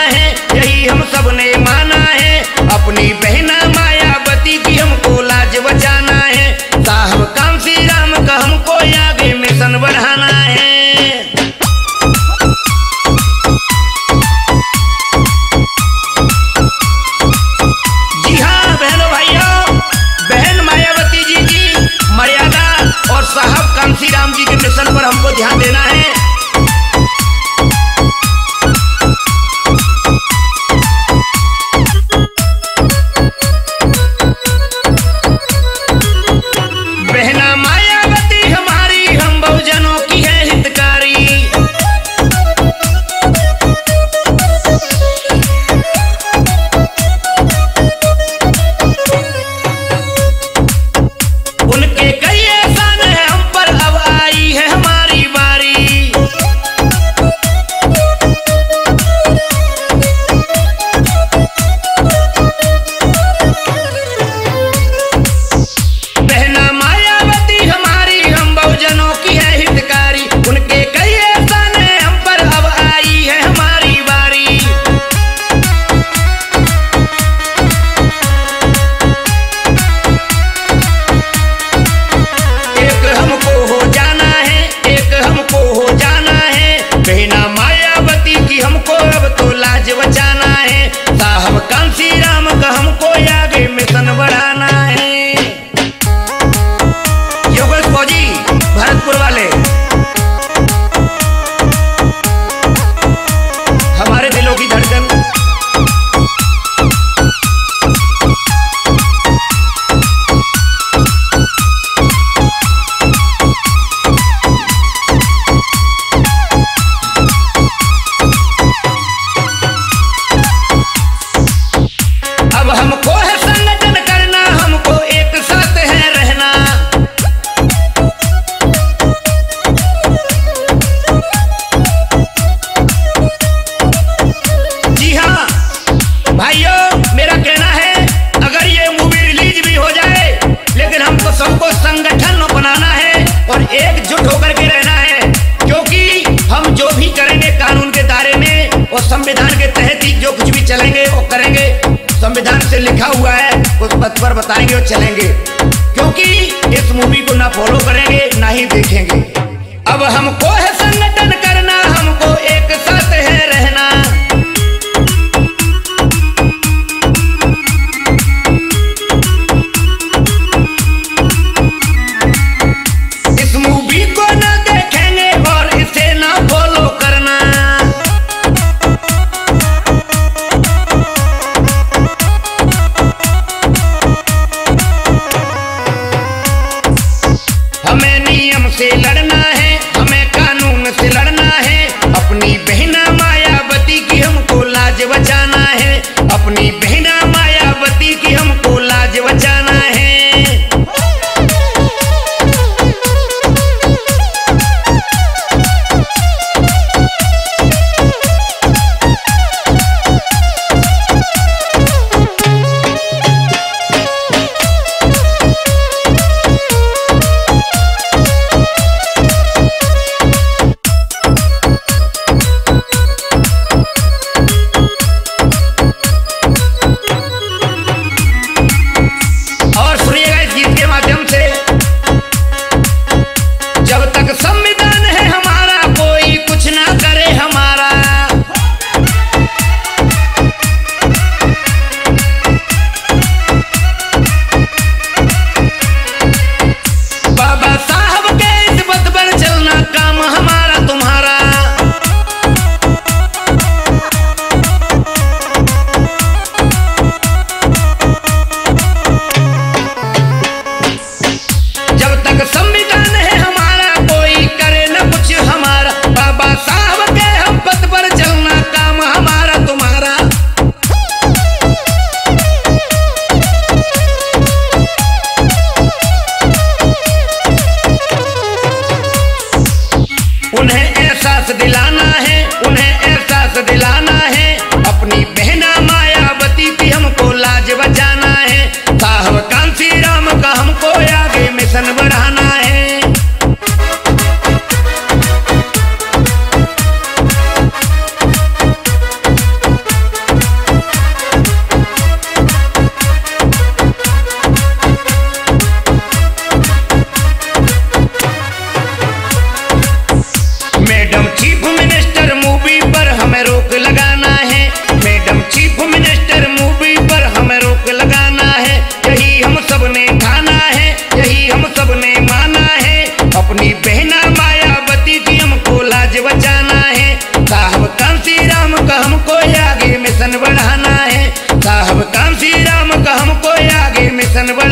है। खोया मिशन बड़ा और संविधान के तहत ही जो कुछ भी चलेंगे, वो करेंगे। संविधान से लिखा हुआ है उस पथ पर बताएँगे और चलेंगे। क्योंकि इस मूवी को ना फॉलो करेंगे, ना ही देखेंगे। अब हमको से लड़ने उन्हें एहसास दिलाना है, उन्हें एहसास दिलाना है। अपनी बहना मायावती की हमको लाज बचाना है। साहब कांसी राम का हमको आगे मिशन and